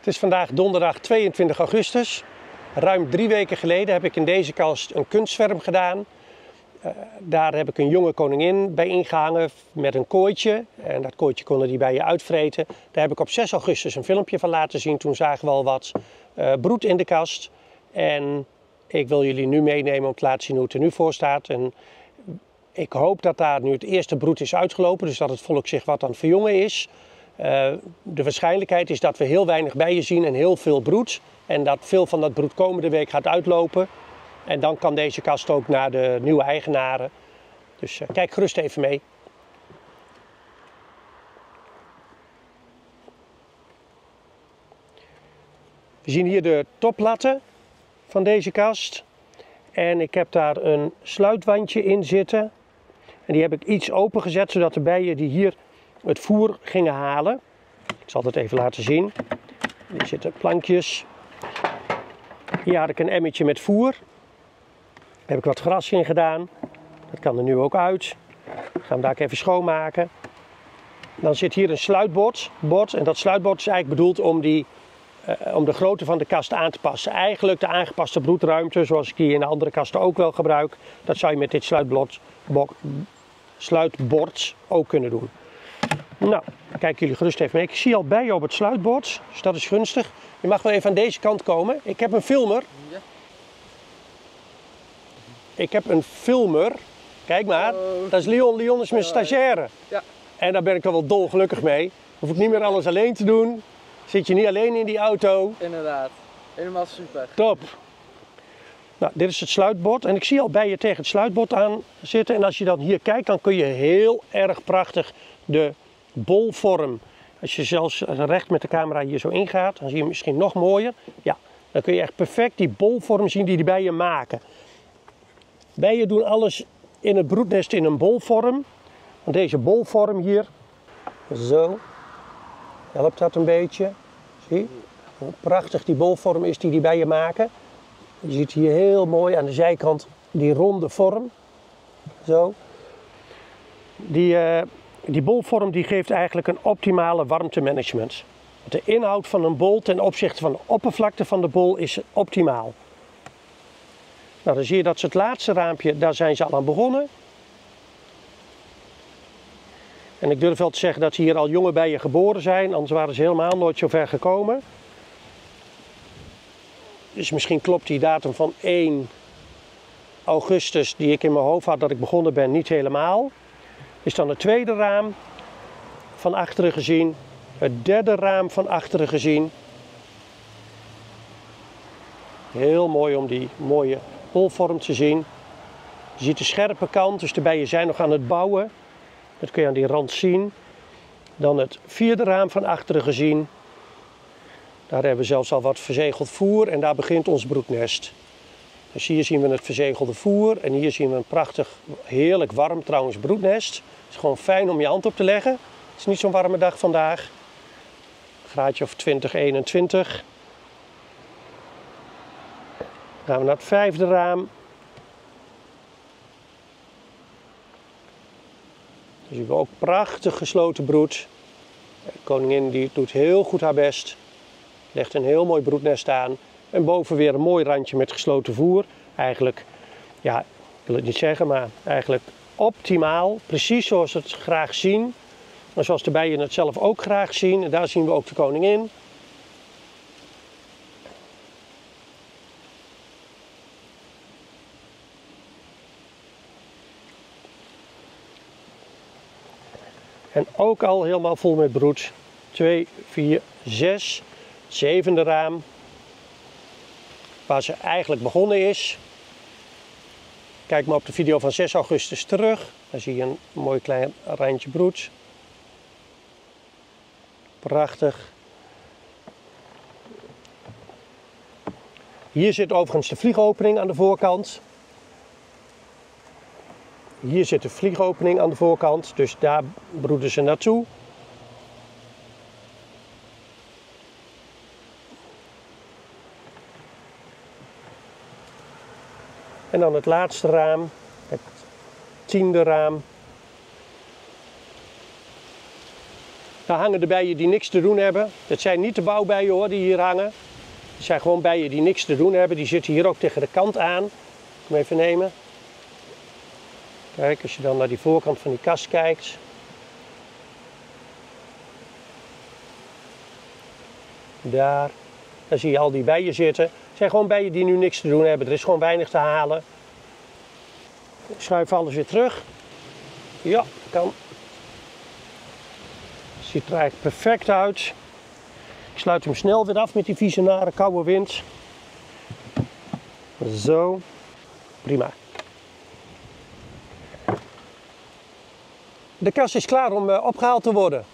Het is vandaag donderdag 22 augustus. Ruim drie weken geleden heb ik in deze kast een kunstzwerm gedaan. Uh, daar heb ik een jonge koningin bij ingehangen met een kooitje. En dat kooitje konden die bij je uitvreten. Daar heb ik op 6 augustus een filmpje van laten zien. Toen zagen we al wat uh, broed in de kast. En ik wil jullie nu meenemen om te laten zien hoe het er nu voor staat. En ik hoop dat daar nu het eerste broed is uitgelopen. Dus dat het volk zich wat aan verjongen is. Uh, de waarschijnlijkheid is dat we heel weinig bijen zien en heel veel broed. En dat veel van dat broed komende week gaat uitlopen. En dan kan deze kast ook naar de nieuwe eigenaren. Dus uh, kijk gerust even mee. We zien hier de toplatten van deze kast. En ik heb daar een sluitwandje in zitten. En die heb ik iets open gezet, zodat de bijen die hier het voer gingen halen. Ik zal het even laten zien. Hier zitten plankjes. Hier had ik een emmetje met voer. Daar heb ik wat gras in gedaan. Dat kan er nu ook uit. Ik ga hem daar even schoonmaken. Dan zit hier een sluitbord. Bord, en dat sluitbord is eigenlijk bedoeld om, die, uh, om de grootte van de kast aan te passen. Eigenlijk de aangepaste broedruimte, zoals ik die in de andere kasten ook wel gebruik. Dat zou je met dit sluitbord, sluitbord ook kunnen doen. Nou, kijken jullie gerust even mee. Ik zie al bijen op het sluitbord, dus dat is gunstig. Je mag wel even aan deze kant komen. Ik heb een filmer. Ja. Ik heb een filmer. Kijk maar, oh. dat is Leon. Leon is mijn stagiaire. Ja. En daar ben ik er wel dolgelukkig mee. Hoef ik niet meer alles alleen te doen. Zit je niet alleen in die auto. Inderdaad, helemaal super. Top. Nou, dit is het sluitbord en ik zie al bijen tegen het sluitbord aan zitten. En als je dan hier kijkt, dan kun je heel erg prachtig de bolvorm. Als je zelfs recht met de camera hier zo ingaat, dan zie je misschien nog mooier. Ja, dan kun je echt perfect die bolvorm zien die die bijen maken. Bijen doen alles in het broednest in een bolvorm. Deze bolvorm hier, zo, helpt dat een beetje. Zie, hoe prachtig die bolvorm is die die bijen maken. Je ziet hier heel mooi aan de zijkant die ronde vorm. Zo. Die, uh, die bolvorm die geeft eigenlijk een optimale warmtemanagement. De inhoud van een bol ten opzichte van de oppervlakte van de bol is optimaal. Nou, dan zie je dat ze het laatste raampje, daar zijn ze al aan begonnen. En ik durf wel te zeggen dat ze hier al jonge bijen geboren zijn, anders waren ze helemaal nooit zo ver gekomen. Dus misschien klopt die datum van 1 augustus die ik in mijn hoofd had dat ik begonnen ben niet helemaal is dan het tweede raam van achteren gezien, het derde raam van achteren gezien. Heel mooi om die mooie bolvorm te zien. Je ziet de scherpe kant, dus de bijen zijn nog aan het bouwen. Dat kun je aan die rand zien. Dan het vierde raam van achteren gezien. Daar hebben we zelfs al wat verzegeld voer en daar begint ons broednest. Dus hier zien we het verzegelde voer en hier zien we een prachtig, heerlijk warm trouwens broednest. Het is gewoon fijn om je hand op te leggen. Het is niet zo'n warme dag vandaag. Graadje of 20, 21. Dan gaan we naar het vijfde raam. Zien we ook prachtig gesloten broed. Koningin die doet heel goed haar best. Legt een heel mooi broednest aan. En boven weer een mooi randje met gesloten voer. Eigenlijk, ja, ik wil het niet zeggen, maar eigenlijk optimaal. Precies zoals we het graag zien. En zoals de bijen het zelf ook graag zien. En daar zien we ook de koningin. En ook al helemaal vol met broed. 2, 4, 6. Zevende raam waar ze eigenlijk begonnen is. Kijk maar op de video van 6 augustus terug. Dan zie je een mooi klein randje broed. Prachtig. Hier zit overigens de vliegopening aan de voorkant. Hier zit de vliegopening aan de voorkant, dus daar broeden ze naartoe. En dan het laatste raam, het tiende raam. Dan hangen de bijen die niks te doen hebben. Dat zijn niet de bouwbijen hoor, die hier hangen. Het zijn gewoon bijen die niks te doen hebben. Die zitten hier ook tegen de kant aan. Ik even nemen. Kijk, als je dan naar die voorkant van die kast kijkt. Daar. Daar zie je al die bijen zitten. Het zijn gewoon bijen die nu niks te doen hebben. Er is gewoon weinig te halen. Schuif alles weer terug. Ja, kan. Ziet er eigenlijk perfect uit. Ik sluit hem snel weer af met die vieze koude wind. Zo. Prima. De kast is klaar om eh, opgehaald te worden.